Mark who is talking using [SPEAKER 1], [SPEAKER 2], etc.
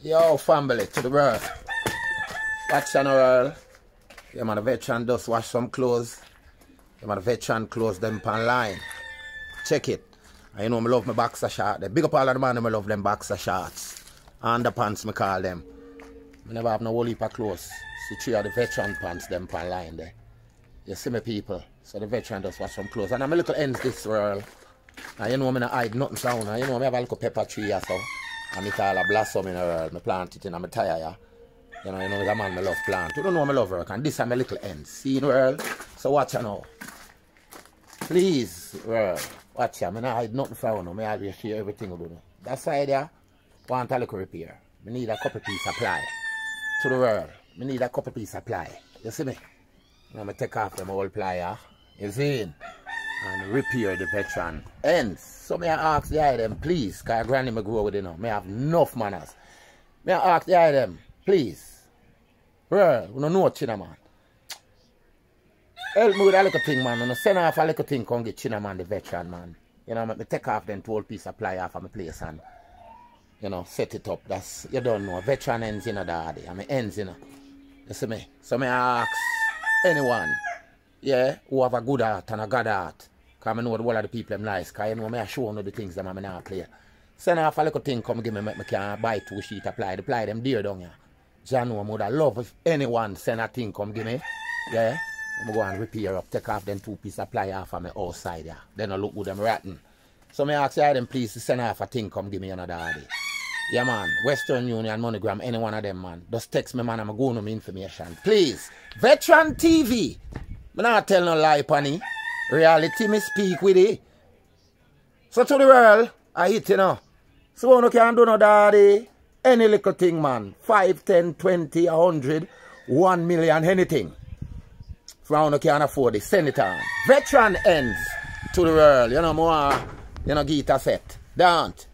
[SPEAKER 1] Yo, family, to the world. Watch the world. Yeah, man, the veteran just wash some clothes. Yeah, man, the veteran clothes them pan line. Check it. And you know, me love my boxer shorts. The big up all of the man, me love them boxer shorts. Underpants, me call them. Me never have no whole heap of clothes. See, three of the veteran pants, them pan line there. You see me, people. So the veteran just wash some clothes. And I'm a little ends this world. And you know, me not hide nothing sound. And you know, me have a little pepper tree or so. And it all a blossom in uh, the world. Me plant it in my tire, yeah. You know, you know, the man me love plant. You don't know me love work. And this is my little end. See world? So watch you now. Please, world. Watch ya. Me not hide nothing from you. Me always share everything we do. That side there, want a little repair. Me need a couple piece supply. To the world. Me need a couple piece supply. You see me? Me take off them old plier. You see? And repair the veteran ends. So may I ask the item, please, because granny me grow with you know. May I have enough manners. May I ask the item, please. Bro, we don't know China man. Help me with a little thing, man. And send off a little thing, come get China man, the veteran man. You know, me take off them 12 piece supply off of my place and, you know, set it up. That's, you don't know, veteran ends, you know, daddy. I mean, ends, you know. You see me? So may I ask anyone, yeah, who have a good heart and a God heart. Because I know the whole of the people them nice. Because you know me I show them the things that I'm not play. Send off a little thing come give me, make me can buy two sheet apply. The apply them dear down here. John know would love if anyone send a thing come give me. Yeah. I'm go and repair up, take off them two piece apply off of my outside yeah. Then I look with them rotten. So me ask you them please send off a thing come give me another day. Yeah man, Western Union, MoneyGram, any one of them man. Just text me man, I'm going to information. Please. Veteran TV. Me not tell no lie, Panny. Reality me speak with it. So to the world, I hit you know. So you can do no daddy. Any little thing, man. 5, 10, 20, 100, 1 million, anything. From you can afford it, send it on. Veteran ends to the world. You know, more, you know, get a set. Don't.